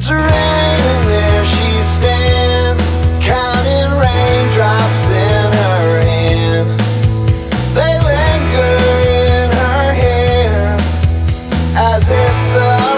it's raining there she stands Counting raindrops in her hand. They linger in her hair As if the